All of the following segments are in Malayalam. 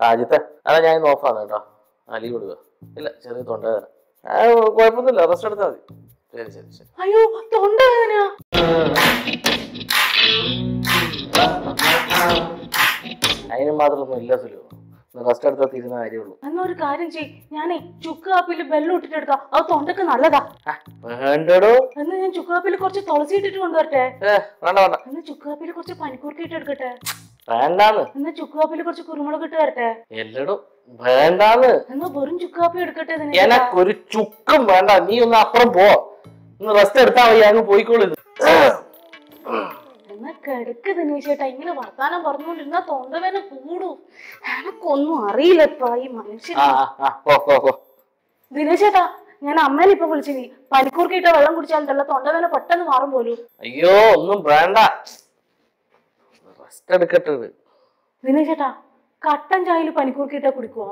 ആദ്യത്തെ? അതാ ഞാൻ ഓഫ് ഓഫാണ് കേട്ടോ. ആ ലീവ് കൊടുക്കുക ഇല്ല ചെറിയ തൊണ്ടവേദന ആ കുഴപ്പമൊന്നുമില്ല. റെസ്റ്റ് എടുത്താൽ മതി. ശരി ശരി ശരി. അയ്യോ തൊണ്ടവേദന അതിന് മാത്രമൊന്നും ഇല്ല സുലു. റെസ്റ്റ് എടുത്താൽ തീരുന്ന കാര്യമുള്ളൂ. എന്നാ ഒരു കാര്യം ചെയ് ഞാനേ ചുക്ക് കാപ്പിയിൽ വെള്ളം ഇട്ടിട്ട് എടുക്കാം. അത് തൊണ്ടക്ക് നല്ലതാ. വേണ്ടടോ. എന്നാ ഞാൻ ചുക്ക് കാപ്പിയിൽ കുറച്ച് തുളസി ഇട്ടിട്ട് കൊണ്ടുവരട്ടെ? വേണ്ട വേണ്ട. എന്നാ ചുക്ക് കാപ്പിയിൽ കുറച്ച് പനിക്കൂർക്ക ഇട്ട് എടുക്കട്ടെ? വേണ്ടാന്ന്. എന്നാ ചുക്ക് കാപ്പിയിൽ കുറച്ച് കുരുമുളക് ഇട്ട് വരട്ടെ? എല്ലടോ വേണ്ടാന്ന്. എന്നാ വെറും ചുക്ക് കാപ്പി എടുക്കട്ടെ എനക്കൊരു ചുക്കും വേണ്ട. നീ ഒന്ന് അപ്പുറം പോ. ഒന്ന് റെസ്റ്റ് എടുത്താൽ മതി അങ്ങ് പോയിക്കോളൂ എന്നാ കിടക്ക് ദിനേശേട്ടാ ഇങ്ങനെ വർത്താനം പറഞ്ഞുകൊണ്ടിരുന്ന തൊണ്ടവേന കൂടും. എനക്കൊന്നും അറിയില്ലപ്പാ ഈ മനുഷ്യ ദിനേശേട്ടാ ഞാൻ അമ്മേനെ ഇപ്പൊ വിളിച്ചിനി. പനിക്കൂർക്കിട്ട വെള്ളം കുടിച്ചാലുണ്ടല്ലോ തൊണ്ടവേന പെട്ടെന്ന് മാറും പോലും. അയ്യോ ഒന്നും വേണ്ട. റെസ്റ്റ് എടുക്കട്ടെ ഇത്. ദിനേശേട്ടാ കട്ടൻ ചായയിൽ പനിക്കൂർക്കിട്ട കുടിക്കുവോ?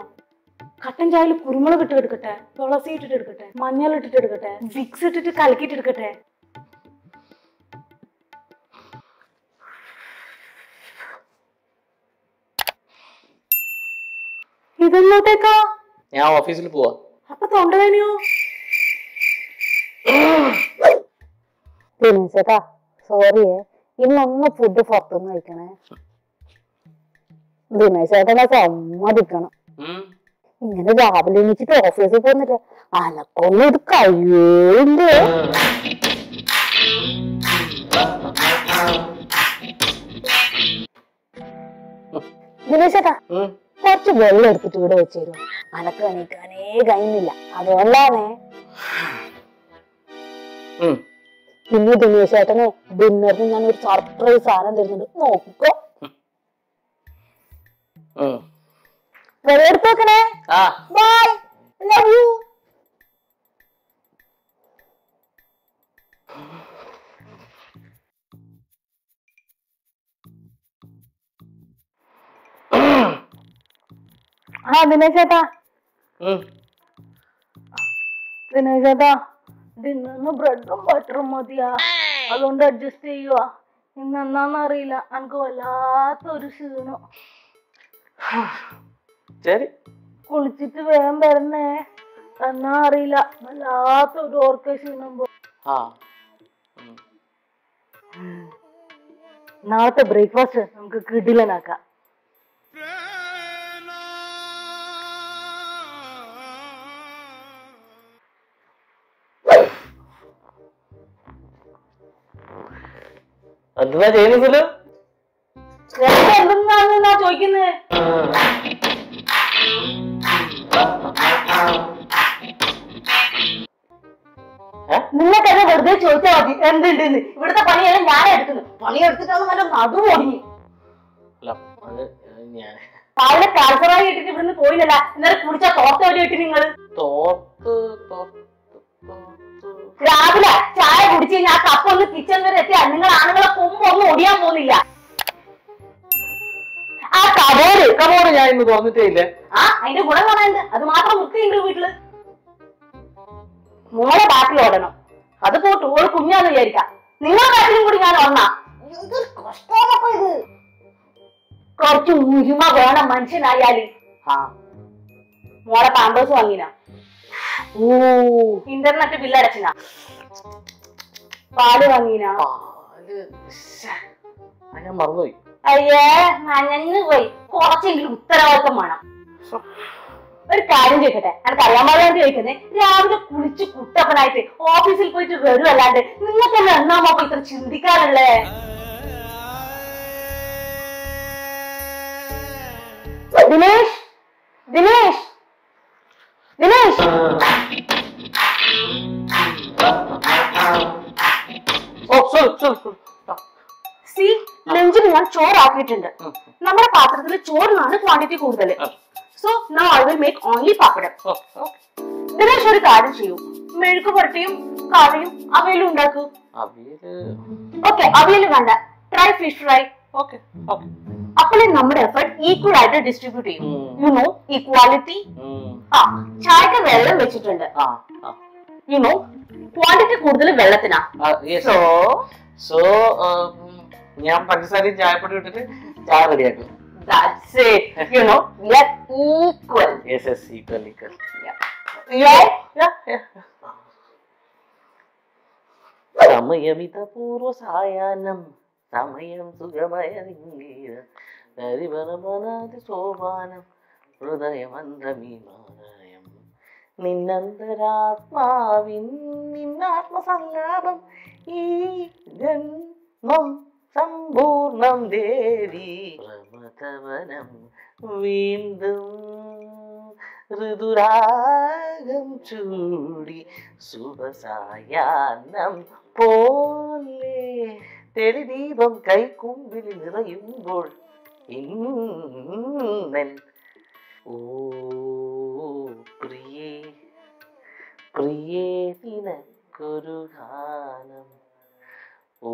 കട്ടൻ ചായയിൽ കുരുമുളക് ഇട്ട് എടുക്കട്ടെ തുളസി ഇട്ടിട്ട് എടുക്കട്ടെ മഞ്ഞൾ ഇട്ടിട്ട് എടുക്കട്ടെ വിക്സ് ഇട്ടിട്ട് കലക്കിയിട്ട് എടുക്കട്ടെ. ഇതെങ്ങോട്ടേക്കാ ഞാൻ ഓഫീസിൽ പോവാ. അപ്പൊ തൊണ്ടവേനയോ ചേട്ടാ സോറിയേ ഇന്നൊന്ന് ഫുഡ് പുറത്തുനിന്ന് കഴിക്കണേ. ദിനേശേട്ടനെ സമ്മതിക്കണം. ഇങ്ങനെ രാവിലെ എണീച്ചിട്ട് ഓഫീസിൽ പോകുന്നില്ല അനക്കൊന്നും ഇത് കഴിയില്ലേ? ദിനേശേട്ടാ. കുറച്ച് വെള്ളം എടുത്തിട്ട് ഇവിടെ വെച്ച് തരുമോ അനക്ക് എണീക്കാനേ കഴിയുന്നില്ല അതുകൊണ്ടാണേ. പിന്നെ ദിനേശേട്ടനെ ഡിന്നറിന് ഞാൻ ഒരു സർപ്രൈസ് സാധനം തരുന്നുണ്ട്. നോക്കോ. എടുത്ത് വെക്കണേ. ആ. ബൈ ലവ് യു ആ ദിനേശ് ചേട്ടാ. ദിനേശ് ചേട്ടാ ഡിന്നറിന് ബ്രെഡും ബട്ടറും മതിയാ. അതുകൊണ്ട് അഡ്ജസ്റ്റ് ചെയ്യുക ഇന്ന് എന്നാന്ന് അറിയില്ല. എനിക്ക് വല്ലാത്തൊരു ക്ഷീണം. ശരി. കുളിച്ചിട്ട് വേഗം വരണേ. എന്നാ അറിയില്ല. വല്ലാത്തൊരു ഓർക്ക ക്ഷീണം പോ നാളത്തെ ബ്രേക്ക്ഫാസ്റ്റ് നമുക്ക് കിടിലനാക്കാം. എന്താ ചെയ്യുന്നത് സുലു? എന്തെന്നാ ചോദിക്കുന്നത് ഏ? നിങ്ങൾക്കെന്നെ വെറുതെ ചോദിച്ചാൽ മതി. എന്തുണ്ട് ഇവിടുത്തെ പണിയെല്ലാം ഞാൻ എടുക്കുന്നു പണി എടുത്തിട്ടാണ് നല്ല നടു ഞാൻ രാവിലെ കാൽസറായി ഇട്ടിട്ട് ഇവിടുന്ന് പോയില്ല ഇന്നലെ കുടിച്ച തോത്ത് വഴി ഇട്ട് നിങ്ങൾ രാവിലെ ചായ കുടിച്ച് കഴിഞ്ഞാൽ ആ കപ്പ് ഒന്ന് കിച്ചൺ വരെ എത്തിയാ. നിങ്ങൾ ആണുങ്ങളെ ഒടിയാൻ പോകുന്നില്ല. ആ കബോർഡ് കബോർഡ് ഞാൻ ഇന്ന് തുറന്നിട്ടേ ഇല്ലേ ആ അതിന്റെ ഗുണം കാണാനുണ്ട് അത് മാത്രം വൃത്തിയുണ്ട് വീട്ടിൽ. മോളെ ബാക്കിൽ ഓടണം. അത് പോട്ടു ഓൾ കുഞ്ഞാന്ന് വിചാരിക്കാം. നിങ്ങളെ ബാക്കിലും കൂടി ഞാൻ ഓടണം? കുറച്ച് ഉരുമ വേണം മനുഷ്യനായാൽ. ആ. മോളെ പാമ്പേഴ്സ് വാങ്ങിന. ഓ. ഇന്റർനെറ്റ് ബില്ല് അടച്ചിന. പാൽ വാങ്ങിന. ശ്ശെ, ഞാൻ മറന്നുപോയി. അയ്യേ മനഞ്ഞു പോയി. കുറച്ചെങ്കിലും ഉത്തരവാദിത്വം വേണം. ഒരു കാര്യം ചോദിക്കട്ടെ? എനിക്ക് അറിയാൻ പാടാണ്ട് ചോദിക്കുന്നേ. രാവിലെ കുളിച്ച് കുട്ടപ്പനായിട്ട് ഓഫീസിൽ പോയിട്ട് വരും അല്ലാണ്ട് നിങ്ങൾക്ക് തന്നെ എന്നാമോ ഇത്ര ചിന്തിക്കാറുള്ളേ ദിനേശ് ദിനേഷ് ദിനേഷ് ലഞ്ചിന് ഞാൻ ചോറ് ആക്കിയിട്ടുണ്ട് നമ്മുടെ പാത്രത്തിൽ ചോറിനാണ് ക്വാണ്ടിറ്റി കൂടുതൽ. So now I will make only pappadam Dinesh ഒരു കാര്യം ചെയ്യൂ. മെഴുക്ക് പുരട്ടിയും കറിയും അവയിലും ഉണ്ടാക്കൂ. ഓക്കെ അവയിലും വേണ്ട. Try fish fry okay okay അപ്പോഴേ നമ്മുടെ എഫേർട്ട് ഈക്വൽ ആയിട്ട് ഡിസ്ട്രിബ്യൂട്ട് ചെയ്യും. യു നോ ഈക്വാലിറ്റി ആ ചായക്ക് വെള്ളം വെച്ചിട്ടുണ്ട്. യു നോ ക്വാണ്ടിറ്റി കൂടുതൽ വെള്ളത്തിനാ. സോ സോ ഞാൻ പഞ്ചസാരയും ചായപ്പൊടി ഇട്ടിട്ട് ചായ റെഡിയാക്കും That's it. You know, we are equal. Yes equal equal Yeah. സമയമിതപൂർവ സായാഹ്നം സമയം സുഖമയറിംഗീരമനാതി സോപാനം ഹൃദയമന്ത്രമീമാനായം നിന്നന്തരാത്മാവിൻ നിന്നാത്മസല്ലാപം ഈ ജന്മം സമ്പൂർണം ദേവി പ്രമതവനം വീണ്ടും ഋതുരാഗം ചൂടി ശുഭസായാഹ്നം പോലെ തെളിദീപം കൈക്കുമ്പിൽ നിറയുമ്പോൾ ഇന്നൻ ഓ പ്രിയേ പ്രിയേ നിനക്കൊരു ഗാനം. ഓ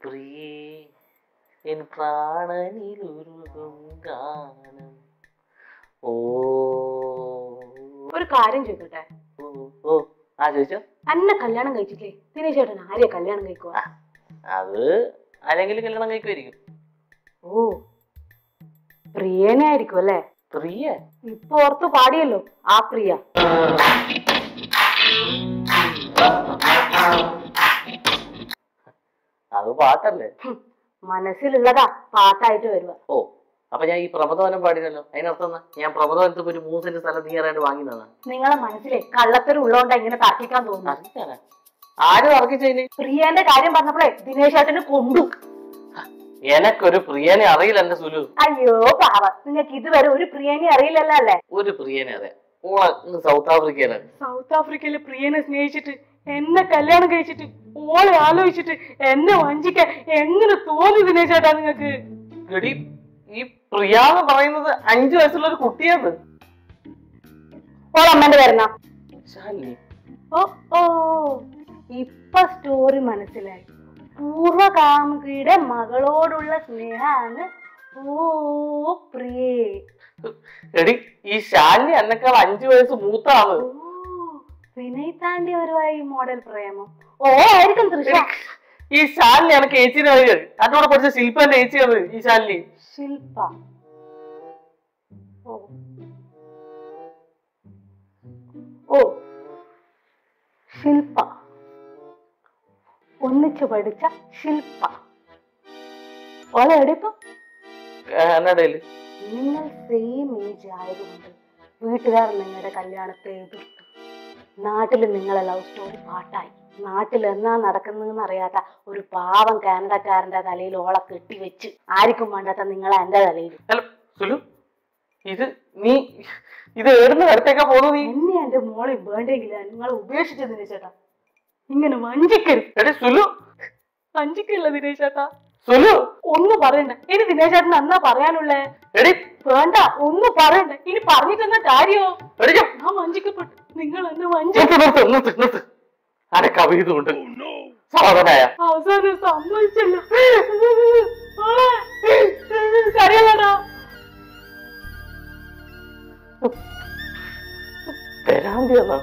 പ്രിയേ എൻ പ്രാണനിലൊരുകും ഗാനം. ഓ. ഒരു കാര്യം ചോദിക്കട്ടെ? ഓ ആ ചോദിച്ചോ. അന്നെ കല്യാണം കഴിച്ചിട്ടില്ലേ? ദിനേശ് ചേട്ടൻ ആരെയാ കല്യാണം കഴിക്കുക അത് ആരെങ്കിലും കല്യാണം കഴിക്കുമായിരിക്കും ഓ പ്രിയനെ ആയിരിക്കും അല്ലേ? പ്രിയ? ഇപ്പൊ ഓർത്ത് പാടിയല്ലോ ആ പ്രിയ. അത് പാട്ടല്ലേ? മനസ്സിലുള്ളതാ പാട്ടായിട്ട് വരുക. ഓ അപ്പൊ ഞാൻ ഈ പ്രമദവനം പാടിയല്ലോ അതിനർത്ഥം ഞാൻ പ്രമദവനത്ത് പോയി ഒരു മൂന്ന് സെന്റ് സ്ഥലം നീ അറിയാണ്ട് വാങ്ങി തന്നാ. നിങ്ങളെ മനസ്സിലെ കള്ളത്തരം ഉള്ളതുകൊണ്ടാ ഇങ്ങനെ തർക്കിക്കാൻ തോന്നുന്നു ആര് തർക്കിച്ചതിന് പ്രിയന്റെ കാര്യം പറഞ്ഞപ്പോഴേ ദിനേശ് ഏട്ടന് കൊണ്ടു എനക്കൊരു പ്രിയനെ അറിയില്ല എന്റെ സുലു. അയ്യോ പാവ. നിങ്ങൾക്ക് ഇതുവരെ ഒരു പ്രിയനെ അറിയില്ലല്ലോ അല്ലേ? ഒരു പ്രിയനെ അറിയാം. ഓളെ സൗത്ത് ആഫ്രിക്കയിലാണ്. സൗത്ത് ആഫ്രിക്കയിലെ പ്രിയനെ സ്നേഹിച്ചിട്ട് എന്നെ കല്യാണം കഴിച്ചിട്ട് ഓളെ ആലോചിച്ചിട്ട് എന്നെ വഞ്ചിക്കാൻ എങ്ങനെ തോന്നി ദിനേ ചേട്ടാ നിങ്ങക്ക്? ഗടി ഈ പ്രിയ എന്ന് പറയുന്നത് അഞ്ചു വയസ്സുള്ള ഒരു കുട്ടിയാണ്. ഓളമ്മന്റെ വരുന്ന ഓ ഓ. ഇപ്പൊ സ്റ്റോറി മനസ്സിലായി. പൂർവകാമുകിയുടെ മകളോടുള്ള സ്നേഹാണ് ഓ പ്രിയേ. എടി ഈ ശാലിനി എന്നെക്കാൾ അഞ്ചു വയസ്സ് മൂത്താണ്. വിനയ് താണ്ടി വരുവായി മോഡൽ പ്രേമം. ഓ ആയിരിക്കും തൃശ ഈ ശാലിനി എനിക്ക് ഏച്ചിനെ അറിയത് അതിനോട് പഠിച്ച ശില്പന്റെ ഏച്ചിയാണ് ഈ ശാലിനി. ശില്പ. ഓ. ഓ. ശില്പ. ഒന്നിച്ചു പഠിച്ച ശില്പ. ഓളെ എവിടെയിപ്പോ നിങ്ങൾ സെയിം ഏജ് ആയതുകൊണ്ട് വീട്ടുകാർ നിങ്ങളുടെ കല്യാണത്തെ എതിർത്തു നാട്ടിൽ നിങ്ങളെ ലവ് സ്റ്റോറി പാട്ടായി. നാട്ടിൽ എന്നാ നടക്കുന്നതെന്ന് അറിയാത്ത ഒരു പാവം കാനഡക്കാരന്റെ തലയിൽ ഓള കെട്ടി വെച്ച് ആർക്കും വേണ്ടാത്ത നിങ്ങളെ എന്റെ തലയിൽ. ഇത് നീ ഇത് ഏടുന്ന വരത്തേക്കാ പോകുന്നു നീ? എന്നെ എന്റെ മോളെ വേണ്ടെങ്കിൽ നിങ്ങളെ ഉപേക്ഷിച്ചു ദിനേശേട്ടാ ഇങ്ങനെ വഞ്ചിക്കരുത്. സുലു. വഞ്ചിക്കല്ല ദിനേശേട്ടാ സുലു ഒന്ന് പറയണ്ട. ഇനി ദിനേശേട്ടൻ എന്നാ പറയാനുള്ളേ? എടി വേണ്ട ഒന്ന് പറയണ്ട. ഇനി പറഞ്ഞിട്ടെന്ന കാര്യോ? എടി ഞാൻ- വഞ്ചിക്കപ്പെട്ടു. നിങ്ങൾ എന്നെ വഞ്ചിക്കപ്പെട്ടു കവിതുണ്ട് സമാധാനായ. അവസാനം സമ്മതിച്ചല്ലോ. കരയല്ലടാ തരാന്തി എന്നാ